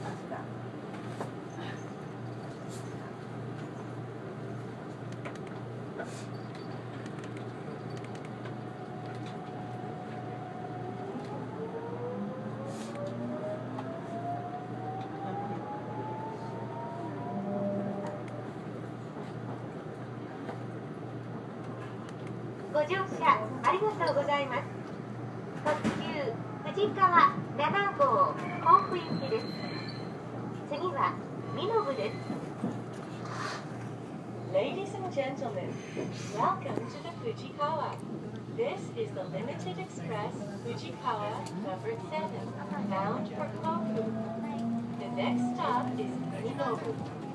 かしら。ご乗車ありがとうございます特急富士川7号甲府行きです Ladies and gentlemen, welcome to the Fujikawa. This is the Limited Express Fujikawa number 7, bound for Kofu. The next stop is Minobu.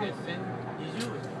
で1020円。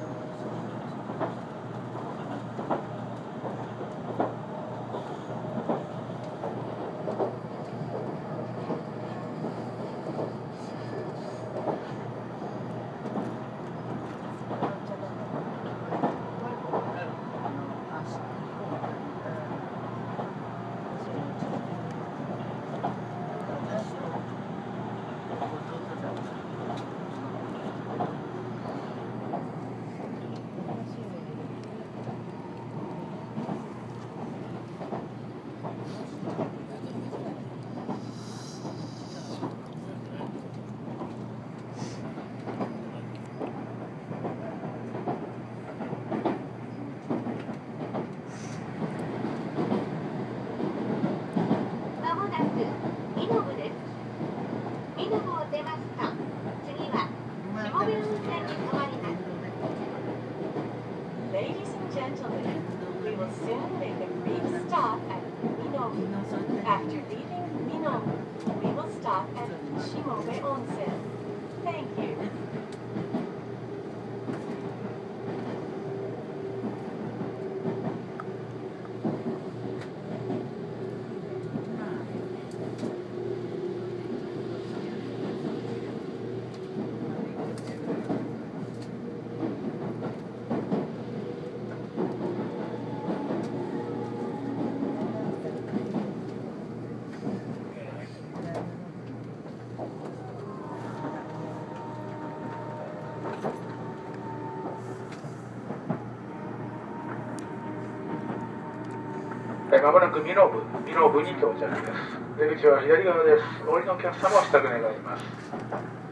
えーまもなくミノブ、ミノブに到着です。出口は左側です。お降りのお客様を支度願います。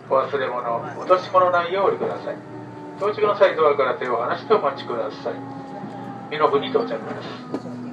お忘れ物、落とし物ないようお降りください。到着の際ドアから手を離してお待ちください。ミノブに到着です。